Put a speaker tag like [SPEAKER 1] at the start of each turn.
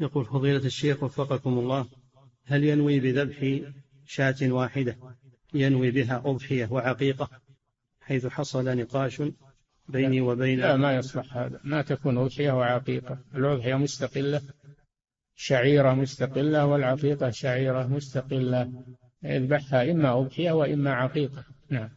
[SPEAKER 1] يقول فضيلة الشيخ وفقكم الله هل ينوي بذبح شاة واحدة؟ ينوي بها أضحية وعقيقة حيث حصل نقاش بيني وبين
[SPEAKER 2] لا ما يصلح هذا. ما تكون أضحية وعقيقة. الأضحية مستقلة شعيرة مستقلة والعقيقة شعيرة مستقلة. يذبحها إما أضحية وإما عقيقة. نعم.